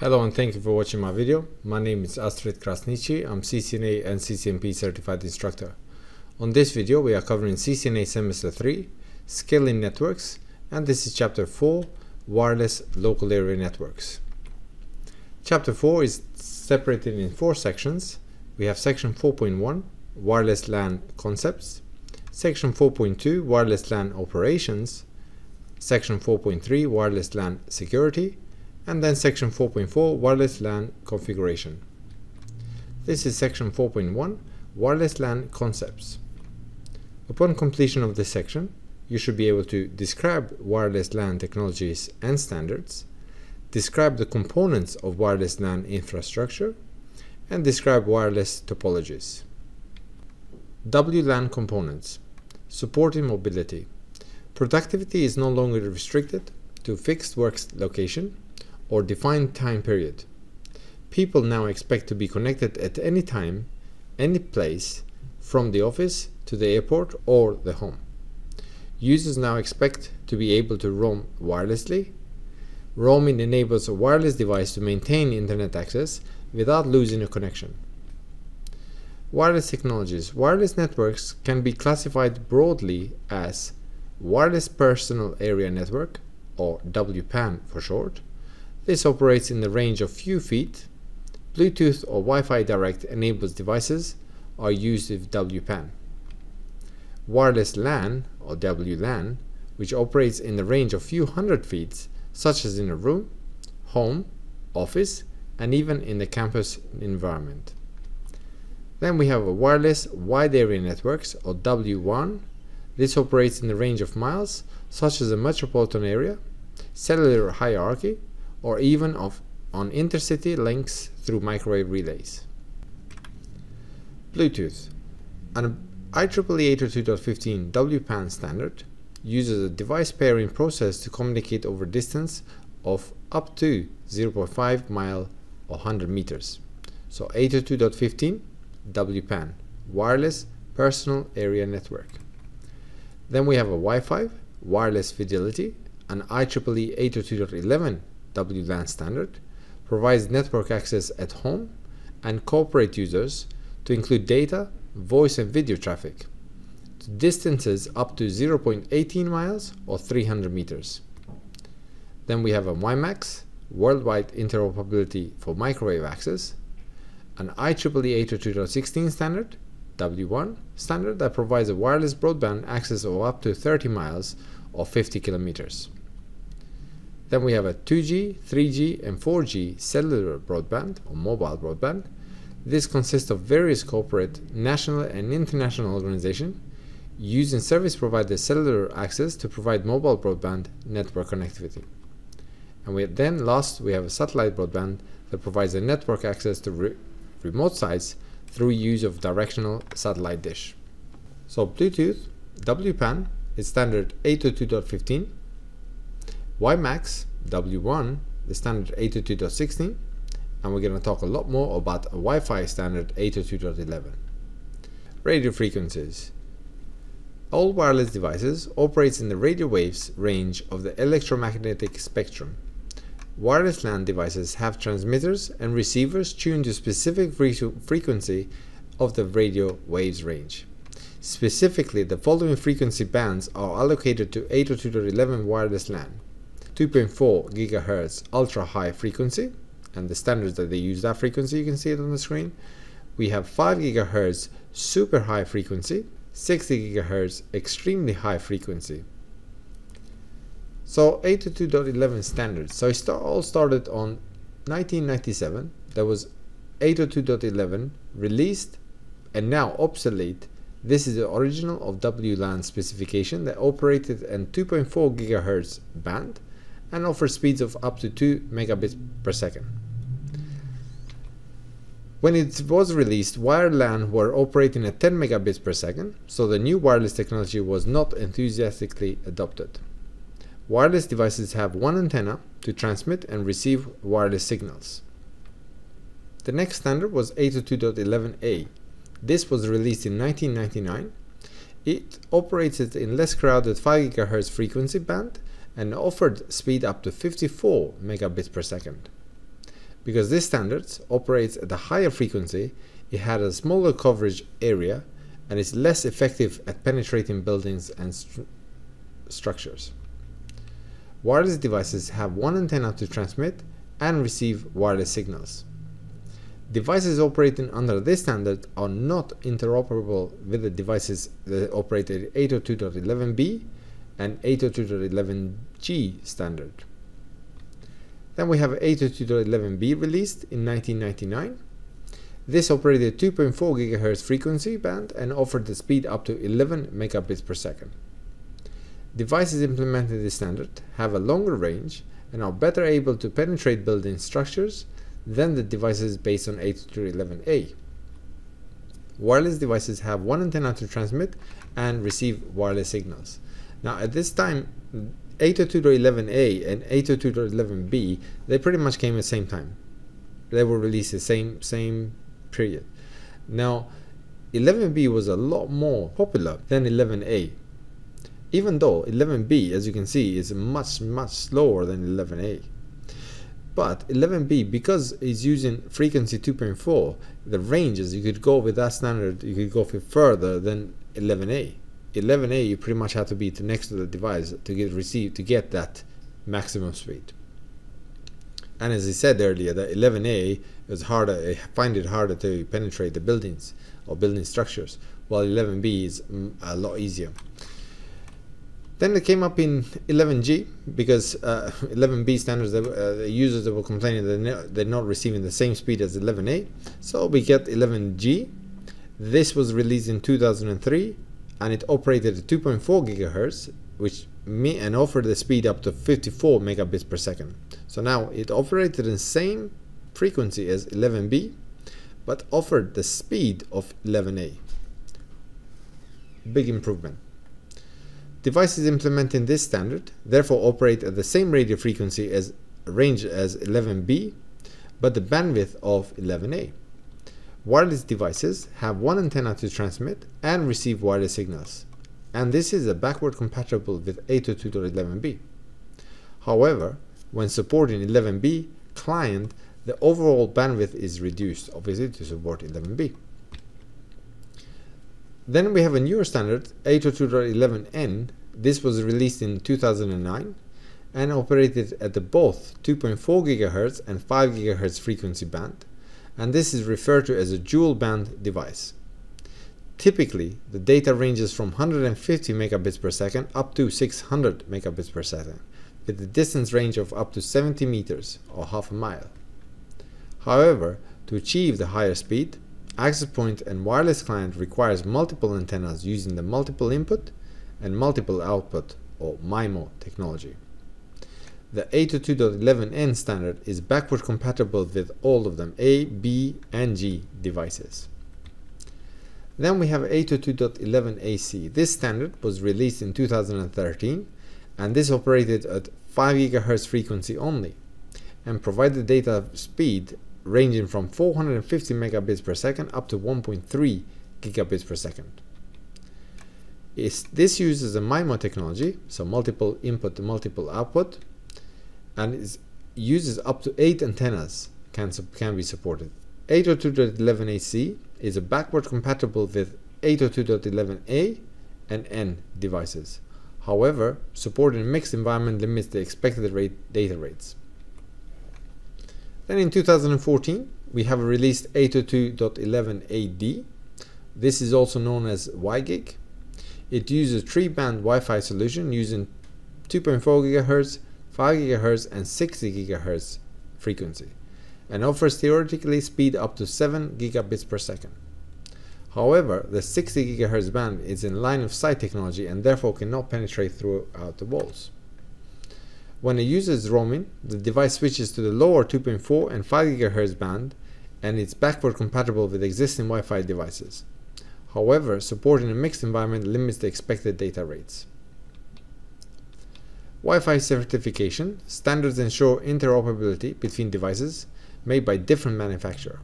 Hello and thank you for watching my video. My name is Astrit Krasniqi. I'm CCNA and CCNP certified instructor. On this video we are covering CCNA semester 3, Scaling Networks, and this is chapter 4, Wireless Local Area Networks. Chapter 4 is separated in four sections. We have section 4.1, Wireless LAN Concepts, section 4.2, Wireless LAN Operations, section 4.3, Wireless LAN Security, and then section 4.4 wireless LAN configuration. This is section 4.1 wireless LAN concepts. Upon completion of this section, you should be able to describe wireless LAN technologies and standards, describe the components of wireless LAN infrastructure, and describe wireless topologies. WLAN components supporting mobility. Productivity is no longer restricted to fixed work location or defined time period. People now expect to be connected at any time, any place, from the office to the airport or the home. Users now expect to be able to roam wirelessly. Roaming enables a wireless device to maintain internet access without losing a connection. Wireless technologies. Wireless networks can be classified broadly as Wireless Personal Area Network, or WPAN for short, this operates in the range of few feet. Bluetooth or Wi-Fi Direct enables devices are used with WPAN. Wireless LAN or WLAN, which operates in the range of few hundred feet, such as in a room, home, office, and even in the campus environment. Then we have a wireless wide area networks or WWAN. This operates in the range of miles, such as a metropolitan area, cellular hierarchy, or even of, on intercity links through microwave relays. Bluetooth. An IEEE 802.15 WPAN standard uses a device pairing process to communicate over distance of up to 0.5 mile or 100 meters. So 802.15 WPAN, wireless personal area network. Then we have a Wi-Fi, wireless fidelity, an IEEE 802.11 WLAN standard, provides network access at home and corporate users to include data, voice and video traffic to distances up to 0.18 miles or 300 meters. Then we have a WiMAX, worldwide interoperability for microwave access, an IEEE 802.16 standard, WWAN standard that provides a wireless broadband access of up to 30 miles or 50 kilometers. Then we have a 2G, 3G, and 4G cellular broadband or mobile broadband. This consists of various corporate, national, and international organizations using service provider cellular access to provide mobile broadband network connectivity. And we then last we have a satellite broadband that provides a network access to re remote sites through use of directional satellite dish. So Bluetooth, WPAN is standard 802.15 WiMAX WWAN, the standard 802.16, and we're going to talk a lot more about a Wi-Fi standard 802.11. Radio frequencies. All wireless devices operates in the radio waves range of the electromagnetic spectrum. Wireless LAN devices have transmitters and receivers tuned to specific frequency of the radio waves range. Specifically, the following frequency bands are allocated to 802.11 wireless LAN. 2.4 gigahertz ultra high frequency and the standards that they use that frequency you can see it on the screen. We have 5 gigahertz super high frequency 60 gigahertz extremely high frequency. So 802.11 standards. So it all started on 1997 there was 802.11 released and now obsolete. This is the original of WLAN specification that operated in 2.4 gigahertz band and offers speeds of up to 2 megabits per second. When it was released, wired LAN were operating at 10 megabits per second, so the new wireless technology was not enthusiastically adopted. Wireless devices have one antenna to transmit and receive wireless signals. The next standard was 802.11a. This was released in 1999. It operated in less crowded 5 GHz frequency band and offered speed up to 54 megabits per second. Because this standard operates at a higher frequency, it has a smaller coverage area and is less effective at penetrating buildings and stru structures. Wireless devices have one antenna to transmit and receive wireless signals. Devices operating under this standard are not interoperable with the devices that operate at 802.11b and 802.11g standard. Then we have 802.11b released in 1999. This operated 2.4 GHz frequency band and offered the speed up to 11 megabits per second. Devices implementing this standard have a longer range and are better able to penetrate building structures than the devices based on 802.11a. Wireless devices have one antenna to transmit and receive wireless signals. Now at this time 802.11a and 802.11b they pretty much came at the same time. They were released the same same period. Now 11b was a lot more popular than 11a. Even though 11b as you can see is much much slower than 11a. But 11b, because it's using frequency 2.4, the ranges you could go with that standard, you could go further than 11a. 11a, you pretty much have to be next to the device to get received to get that maximum speed. And as I said earlier, the 11a is harder. I find it harder to penetrate the buildings or building structures, while 11b is a lot easier. Then it came up in 11G because uh, 11B standards, uh, the users that were complaining that they're not receiving the same speed as 11A. So we get 11G. This was released in 2003 and it operated at 2.4 gigahertz, which me and offered the speed up to 54 megabits per second. So now it operated in the same frequency as 11B, but offered the speed of 11A. Big improvement. Devices implementing this standard therefore operate at the same radio frequency as range as 11B, but the bandwidth of 11A. Wireless devices have one antenna to transmit and receive wireless signals, and this is a backward compatible with 802.11b. However, when supporting 11b client, the overall bandwidth is reduced, obviously, to support 11b. Then we have a newer standard, 802.11n. This was released in 2009 and operated at both 2.4 GHz and 5 GHz frequency band, and this is referred to as a dual band device. Typically, the data ranges from 150 megabits per second up to 600 megabits per second, with a distance range of up to 70 meters or half a mile. However, to achieve the higher speed, access point and wireless client requires multiple antennas using the multiple input and multiple output or MIMO technology. The 802.11n standard is backward compatible with all of them A, B, and G devices. Then we have 802.11ac. This standard was released in 2013 and this operated at 5 GHz frequency only and provided data speed ranging from 450 megabits per second up to 1.3 gigabits per second. Is this uses a MIMO technology, so multiple input to multiple output, and uses up to 8 antennas can, can be supported. 802.11ac is a backward compatible with 802.11a and n devices. However, support in a mixed environment limits the expected rate data rates. Then in 2014, we have released 802.11ad. This is also known as WiGig. It uses three-band Wi-Fi solution using 2.4 GHz, 5 GHz, and 60 GHz frequency, and offers theoretically speed up to 7 gigabits per second. However, the 60 GHz band is in line of sight technology and therefore cannot penetrate throughout the walls. When a user is roaming, the device switches to the lower 2.4 and 5 GHz band and it's backward compatible with existing Wi-Fi devices. However, support in a mixed environment limits the expected data rates. Wi-Fi certification standards ensure interoperability between devices made by different manufacturers.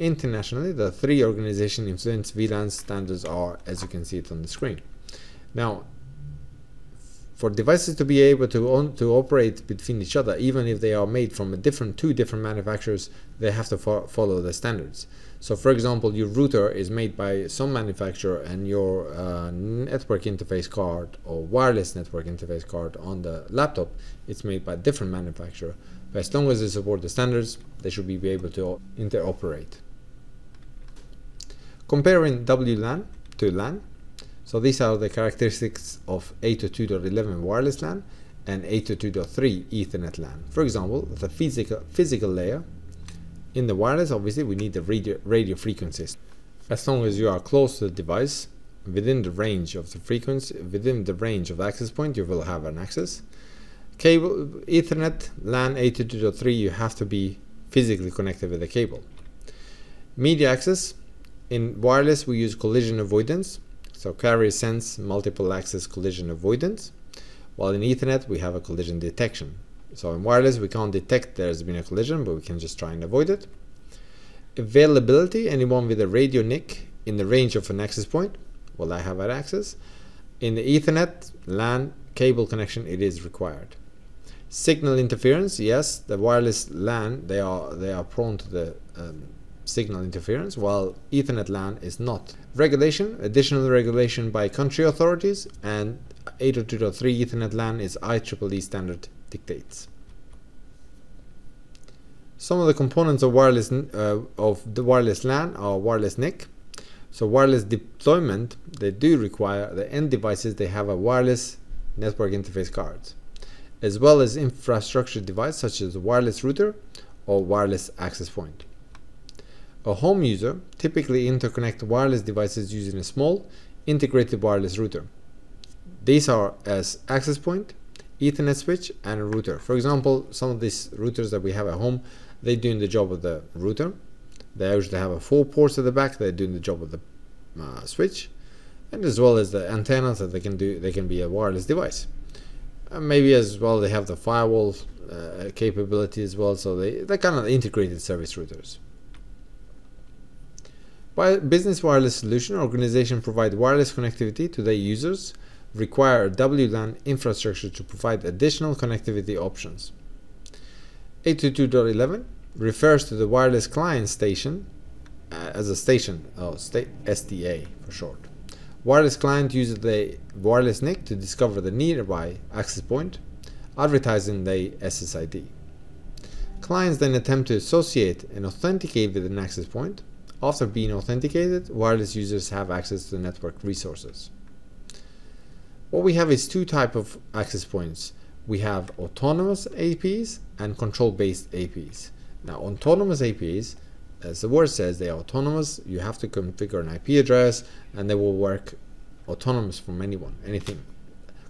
Internationally, the three organizations influence VLAN standards are, as you can see it on the screen. Now, For devices to be able to on, to operate between each other, even if they are made from a different two different manufacturers, they have to fo follow the standards. So, for example, your router is made by some manufacturer, and your uh, network interface card or wireless network interface card on the laptop, it's made by a different manufacturer. But as long as they support the standards, they should be able to interoperate. Comparing WLAN to LAN, so these are the characteristics of 802.11 wireless LAN and 802.3 Ethernet LAN. For example, the physical, physical layer. In the wireless, obviously, we need the radio, radio frequencies. As long as you are close to the device, within the range of the frequency, within the range of the access point, you will have an access. Cable, Ethernet, LAN 802.3, you have to be physically connected with the cable. Media access, in wireless, we use collision avoidance so carrier sense multiple access collision avoidance, while in Ethernet we have a collision detection. So in wireless we can't detect there's been a collision, but we can just try and avoid it. Availability, anyone with a radio NIC in the range of an access point, will I have that access. In the Ethernet LAN cable connection it is required. Signal interference, yes, the wireless LAN they are they are prone to the um, signal interference, while Ethernet LAN is not. Regulation, additional regulation by country authorities, and 802.3 Ethernet LAN is IEEE standard dictates. Some of the components of wireless uh, of the wireless LAN are wireless NIC. So wireless deployment, they do require the end devices they have a wireless network interface card, as well as infrastructure device such as wireless router or wireless access point. A home user typically interconnect wireless devices using a small integrated wireless router. These are as access point, Ethernet switch, and router. For example, some of these routers that we have at home, they're doing the job of the router. They usually have a four ports at the back. They're doing the job of the uh, switch, and as well as the antennas that they can do. They can be a wireless device. And maybe as well they have the firewall uh, capability as well. So they they're kind of integrated service routers. Business wireless solution, organizations provide wireless connectivity to their users, require a WLAN infrastructure to provide additional connectivity options. 802.11 refers to the wireless client station uh, as a station, oh, STA for short. Wireless client uses the wireless NIC to discover the nearby access point, advertising the SSID. Clients then attempt to associate and authenticate with an access point, after being authenticated, wireless users have access to the network resources. What we have is two type of access points. We have autonomous APs and control-based APs. Now, autonomous APs, as the word says, they are autonomous. You have to configure an IP address, and they will work autonomous from anyone, anything.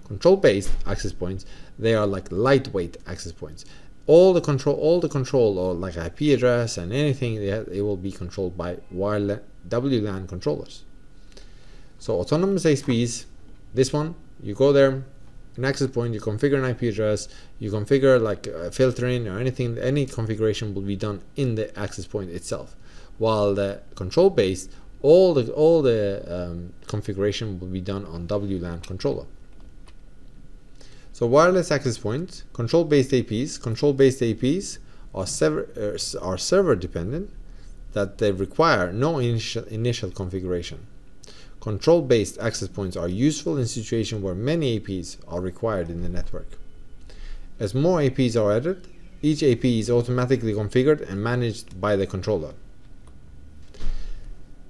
Control-based access points, they are like lightweight access points all the control all the control or like IP address and anything it will be controlled by wireless WLAN controllers. So autonomous APs this one you go there an access point you configure an IP address you configure like uh, filtering or anything any configuration will be done in the access point itself. While the control based all the all the um, configuration will be done on WLAN controller so wireless access points, control-based APs, control-based APs are, server, uh, are server dependent that they require no initial, initial configuration. Control-based access points are useful in situations where many APs are required in the network. As more APs are added, each AP is automatically configured and managed by the controller.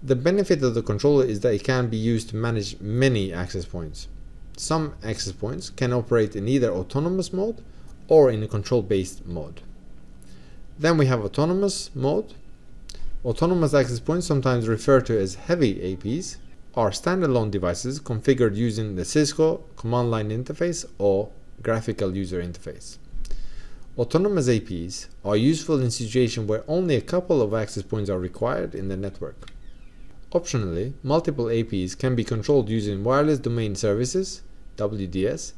The benefit of the controller is that it can be used to manage many access points. Some access points can operate in either autonomous mode or in a control-based mode. Then we have autonomous mode. Autonomous access points, sometimes referred to as heavy APs, are standalone devices configured using the Cisco command line interface or graphical user interface. Autonomous APs are useful in situations where only a couple of access points are required in the network. Optionally, multiple APs can be controlled using wireless domain services, WDS,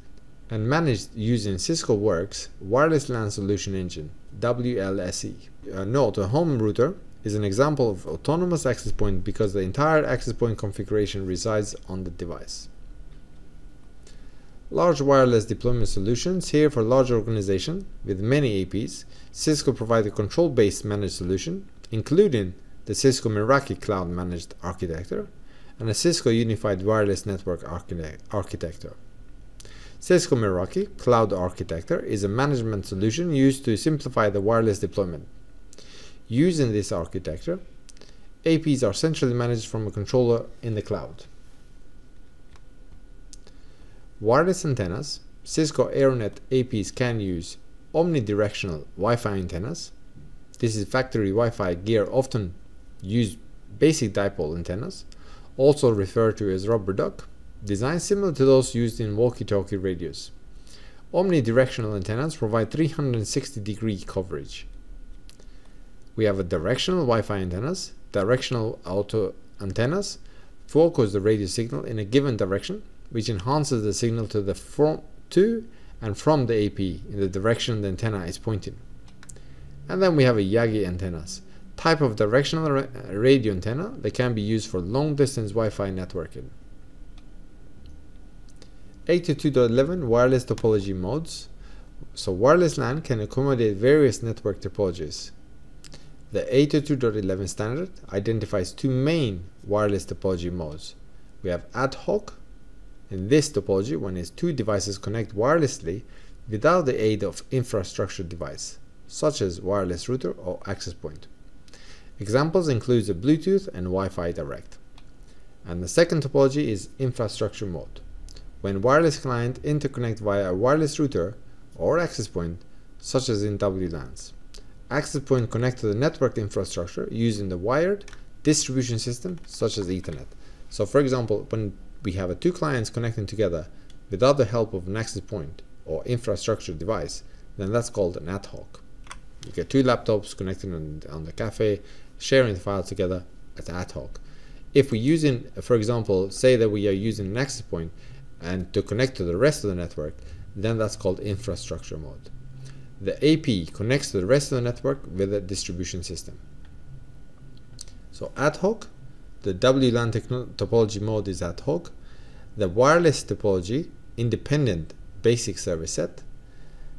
and managed using Cisco Works Wireless LAN Solution Engine, WLSE. Uh, note, a home router is an example of autonomous access point because the entire access point configuration resides on the device. Large wireless deployment solutions here for large organizations with many APs. Cisco provide a control-based managed solution, including the Cisco Meraki cloud managed architecture and a Cisco unified wireless network architecture. Cisco Meraki cloud architecture is a management solution used to simplify the wireless deployment. Using this architecture, APs are centrally managed from a controller in the cloud. Wireless antennas, Cisco Aironet APs can use omnidirectional Wi-Fi antennas. This is factory Wi-Fi gear often use basic dipole antennas, also referred to as rubber duck, designed similar to those used in walkie-talkie radios. Omnidirectional antennas provide 360 degree coverage. We have a directional Wi-Fi antennas, directional auto antennas, focus the radio signal in a given direction which enhances the signal to the from to and from the AP in the direction the antenna is pointing. And then we have a Yagi antennas, type of directional ra radio antenna that can be used for long distance Wi-Fi networking. 802.11 wireless topology modes. So wireless LAN can accommodate various network topologies. The 802.11 standard identifies two main wireless topology modes. We have ad hoc in this topology, is two devices connect wirelessly without the aid of infrastructure device, such as wireless router or access point. Examples include the Bluetooth and Wi-Fi Direct. And the second topology is infrastructure mode, when wireless client interconnect via a wireless router or access point, such as in WLANs. Access point connect to the network infrastructure using the wired distribution system, such as Ethernet. So for example, when we have two clients connecting together without the help of an access point or infrastructure device, then that's called an ad hoc. You get two laptops connecting on, on the cafe, sharing the files together, as ad hoc. If we're using, for example, say that we are using an access point and to connect to the rest of the network, then that's called infrastructure mode. The AP connects to the rest of the network with a distribution system. So ad hoc the WLAN topology mode is ad hoc. The wireless topology, independent basic service set.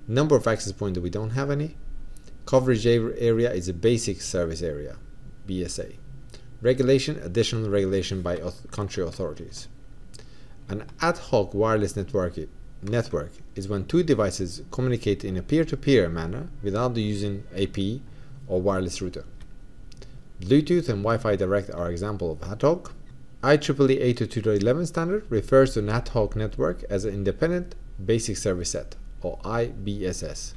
Number of access points that we don't have any. Coverage area is a basic service area, BSA. Regulation, additional regulation by country authorities. An ad hoc wireless network, network is when two devices communicate in a peer-to-peer -peer manner without using AP or wireless router. Bluetooth and Wi-Fi Direct are example of ad hoc. IEEE 802.11 standard refers to an ad hoc network as an independent basic service set, or IBSS.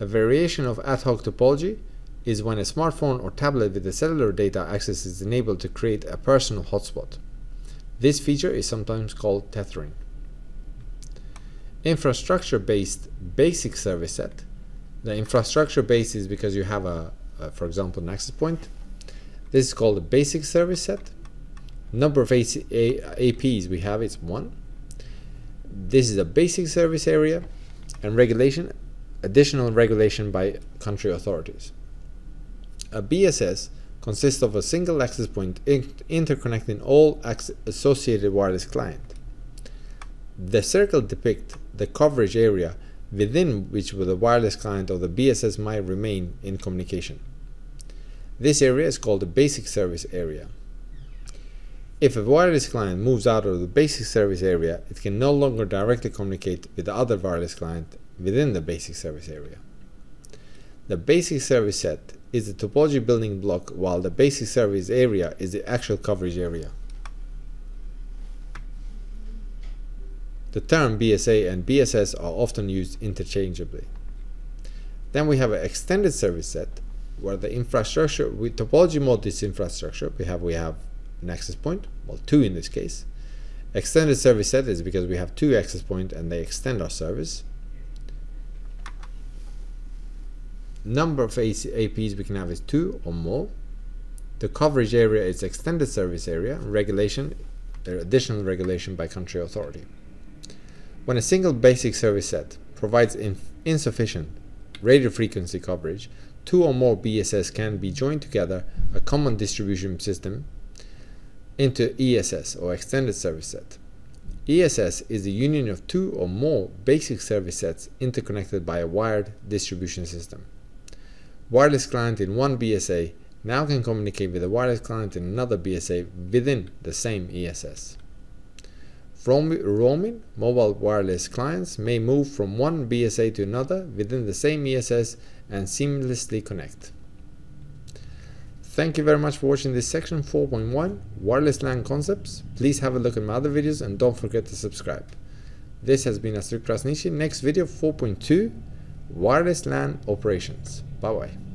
A variation of ad hoc topology is when a smartphone or tablet with a cellular data access is enabled to create a personal hotspot. This feature is sometimes called tethering. Infrastructure-based basic service set. The infrastructure base is because you have a, uh, for example, an access point. This is called a basic service set. Number of A APs we have is one. This is a basic service area and regulation, additional regulation by country authorities. A BSS consists of a single access point interconnecting all associated wireless client. The circle depicts the coverage area within which the wireless client of the BSS might remain in communication. This area is called the basic service area. If a wireless client moves out of the basic service area, it can no longer directly communicate with the other wireless client within the basic service area. The basic service set is the topology building block while the basic service area is the actual coverage area. The term BSA and BSS are often used interchangeably. Then we have an extended service set where the infrastructure, with topology mode is infrastructure. We have we have an access point, well two in this case. Extended service set is because we have two access points point and they extend our service. Number of APs we can have is two or more. The coverage area is extended service area. Regulation, uh, additional regulation by country authority. When a single basic service set provides in insufficient radio frequency coverage, two or more BSS can be joined together a common distribution system into ESS or extended service set. ESS is the union of two or more basic service sets interconnected by a wired distribution system. Wireless client in one BSA now can communicate with a wireless client in another BSA within the same ESS. From roaming, mobile wireless clients may move from one BSA to another within the same ESS and seamlessly connect. Thank you very much for watching this section 4.1 wireless LAN concepts. Please have a look at my other videos and don't forget to subscribe. This has been Astrit Krasniqi. Next video 4.2 wireless LAN operations. Bye bye.